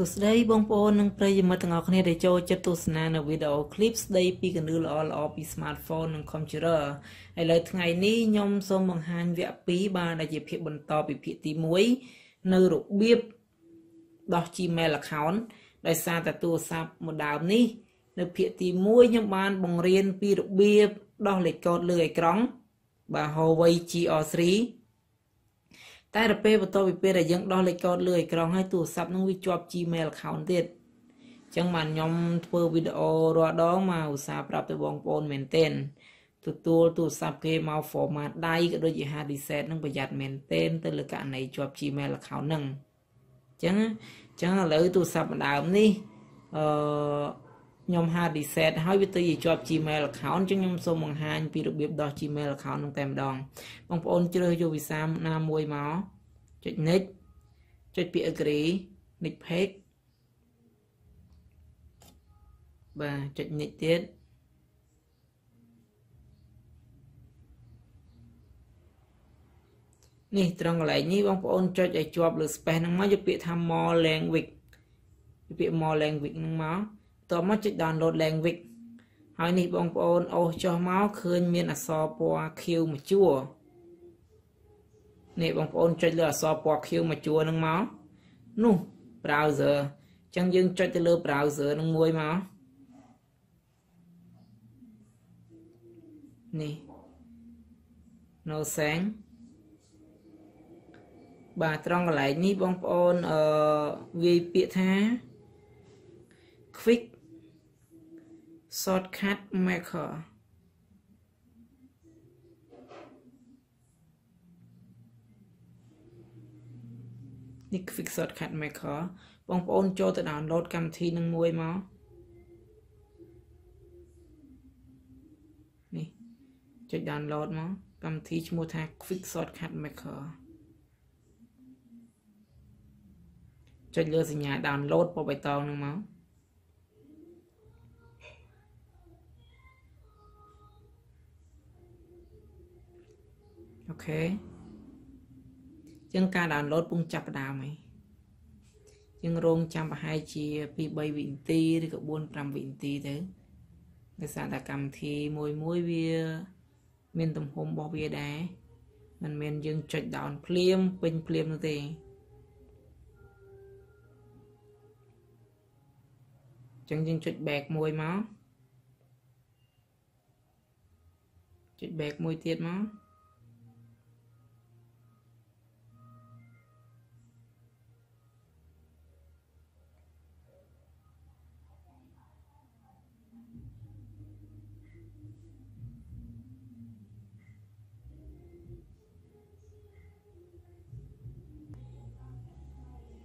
សួស្តីបងប្អូននិងប្រិយមិត្តទាំងអស់គ្នាដែលចូលចិត្តទស្សនានៅវីដេអូឃ្លីបស្ដីពីកណ្ដឺល្អល្អពី smartphone និង computer ឥឡូវថ្ងៃនេះខ្ញុំសូមបង្ហាញវគ្គ2បាទដែលជាភាគបន្តពីភាគទី1នៅរបៀបដោះ Gmail account ដោយសារតែទូរស័ព្ទមួយដើមនេះ នៅភាគទី1ខ្ញុំបានបង្រៀនពីរបៀបដោះលេខកូដលើអេក្រង់បាទ Huawei GR3 តែទៅពេលបន្ទាប់ពីពេលដែលយើងដោះលេខកូដលើអេក្រង់ហើយទូរស័ព្ទនឹងវាជាប់ Gmail account ទៀតអញ្ចឹងបានខ្ញុំធ្វើវីដេអូរាល់ដងមកឧស្សាហ៍ប្រាប់ទៅបងប្អូនមែនទែនទទួលទូរស័ព្ទគេមក format ដៃក៏ដូចជា hard reset នឹងប្រយ័ត្នមែនទែនទៅលើករណីជាប់ Gmail account ហ្នឹងអញ្ចឹងអញ្ចឹងឥឡូវទូរស័ព្ទម្ដងនេះអឺ ខ្ញុំ hard reset ហើយវាទៅជាប់ Gmail account អញ្ចឹងខ្ញុំសូមបង្ហាញពីរបៀបដោះ Gmail account នឹងតែម្ដងបងប្អូនជ្រើសយកវីសាណាមួយមកចុច next ចុចពាក្យ agree next page បាទចុច next ទៀតនេះត្រង់កន្លែងនេះបងប្អូនចុចឲ្យជាប់លើ space ហ្នឹងមកយកពាក្យថា more language ពាក្យ more language ហ្នឹងមក តមកចុច download language ហើយនេះបងប្អូនអូសចុះមកឃើញមានអក្សរពណ៌ខៀវមួយជួរនេះបងប្អូនចុចលើអក្សរពណ៌ខៀវមួយជួរហ្នឹងមកនោះ browser អញ្ចឹងយើងចុចទៅលើ browser ហ្នឹងមួយមកនេះ no sang បាទត្រង់កន្លែងនេះបងប្អូនអឺវាយពាក្យថា quick shortcut maker នេះ quick shortcut maker បងប្អូនចូលទៅ download កម្មវិធីនឹងមួយមកនេះចុច download មកកម្មវិធីឈ្មោះថា quick shortcut maker ចុចលើសញ្ញា download ពណ៌បៃតងហ្នឹងមក ខេចឹងការ download ពងចាប់ផ្ដើមហើយយើងរងចាំប្រហែលជា2 3វិនាទីឬក៏4 5វិនាទីទៅដោយសារតែកម្មវិធីមួយមួយវា មានទំហំរបស់វាដែរមិនមែនយើងចុច down ភ្លាមពេញភ្លាមនោះទេចឹងយើងចុច back មួយមកចុច back មួយទៀតមក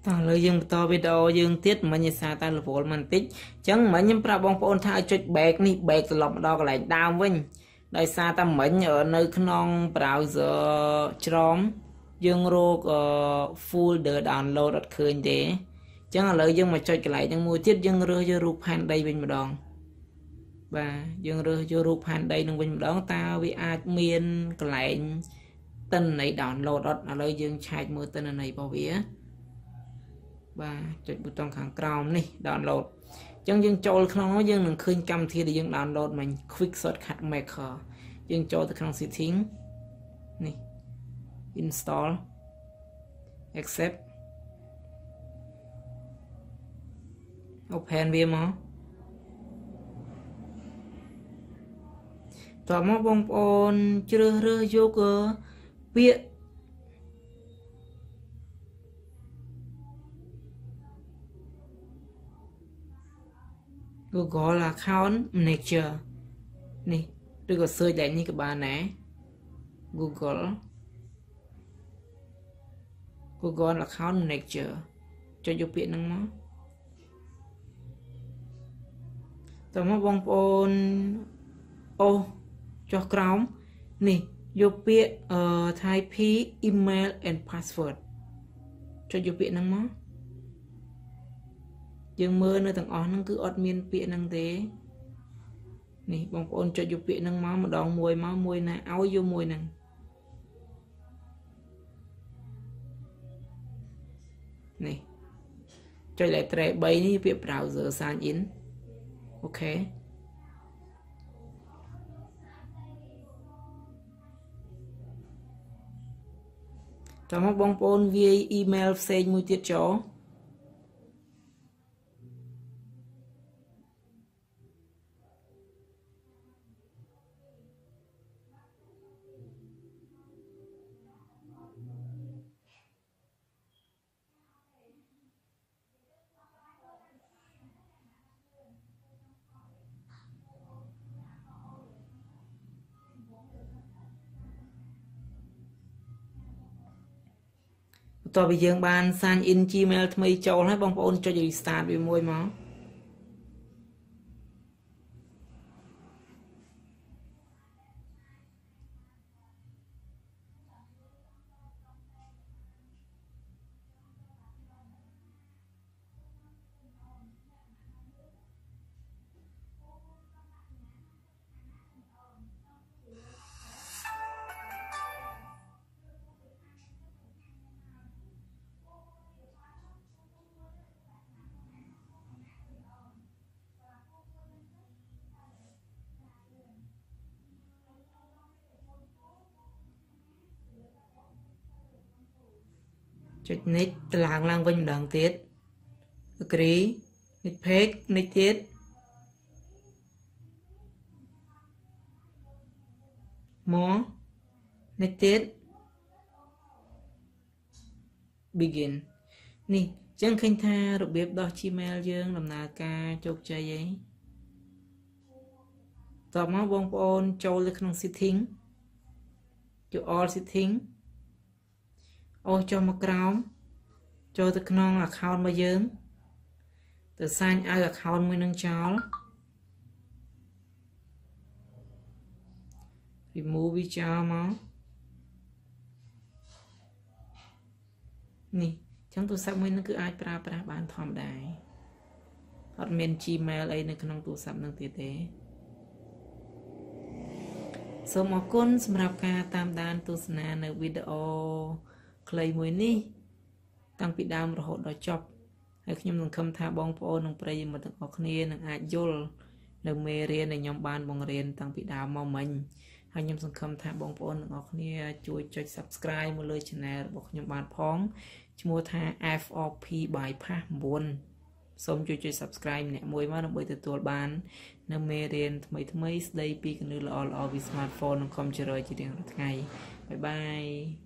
តោះឥឡូវយើងបន្តវីដេអូយើងទៀតមិញឯសារតែរវល់បន្តិចអញ្ចឹងមិញខ្ញុំប្រាប់បងប្អូនថាឲ្យចុច back នេះ back ត្រឡប់មកដល់កន្លែងដើមវិញដោយសារតែមិញនៅក្នុង browser ច្រមយើងរក folder download អត់ឃើញទេអញ្ចឹងឥឡូវយើងមកចុចកន្លែងហ្នឹងមួយទៀតយើងរើសយករូបផែនដីវិញម្ដងបាទយើងរើសយករូបផែនដីនឹងវិញម្ដងតើវាអាចមានកន្លែងតិនន័យ download អត់ឥឡូវយើងឆែកមើលតិនន័យរបស់វា បាទចុចប៊ូតុងខាងក្រោមនេះ download អញ្ចឹងយើងចូលក្នុងនោះយើងនឹងឃើញកម្មវិធីដែលយើង download មិញ Quick Shortcut Maker យើងចូលទៅក្នុង setting នេះ install accept open វាមកតោះមកបងប្អូនជ្រើសរើសយកពាក្យ Google account manager នេះឬក៏ search ដែលនេះក៏បានដែរ Google Google account manager ចុចយកពាក្យហ្នឹងមកតើមកបងប្អូនអូចុះក្រោមនេះយកពាក្យអឺ type email and password ចុចយកពាក្យហ្នឹងមក យើងមើលនៅទាំងអស់ហ្នឹងគឺអត់មានពាក្យហ្នឹងទេនេះបងប្អូនចុចយកពាក្យហ្នឹងមកម្ដងមួយមកមួយណាឲ្យយកមួយហ្នឹងនេះចុច letter 3នេះពាក្យ browser sign in អូខេតោះមកបងប្អូនវាយ email ផ្សេងមួយទៀតចូល បន្ទាប់ពីយើងបាន sign in Gmail ថ្មីចូលហើយបងប្អូនចុច restart វាមួយមក ចុច next ទៅឡើងឡើងវិញម្ដងទៀត agree next page next ទៀតមក next ទៀត begin នេះចឹងឃើញថារបៀបដោះ Gmail យើងដំណើរការជោគជ័យអីតបមកបងប្អូនចូលទៅក្នុង setting ចូល all setting អូសចុះមកក្រោមចូលទៅក្នុង account របស់យើង ទៅសាញឲ្យ account មួយនឹងចោល remove វាចោលមកនេះចឹងទូរស័ព្ទមួយនឹងគឺអាចប្រើប្រាស់បានធម្មតាអត់មាន Gmail អីនៅក្នុងទូរស័ព្ទនឹងទៀតទេសូមអរគុណសម្រាប់ការតាមដានទស្សនានៅវីដេអូ ខ្លីមួយនេះតាំងពីដើមរហូតដល់ចប់ហើយខ្ញុំសង្ឃឹមថាបងប្អូននិងប្រិយមិត្តទាំងអស់គ្នានឹងអាចយល់នៅមេរៀនដែលខ្ញុំបានបង្រៀនតាំងពីដើមមកមិញហើយខ្ញុំសង្ឃឹមថាបងប្អូនទាំងអស់គ្នាជួយចុច Subscribe មកលើ Channel របស់ខ្ញុំបានផងឈ្មោះថា FOP Bypass 9សូមជួយចុច Subscribe ម្នាក់មួយមកដើម្បីទទួលបាននៅមេរៀនថ្មីថ្មីស្ដីពីគំនូរល្អល្អពី Smartphone និង Computer ជារៀងរាល់ថ្ងៃបាយបាយ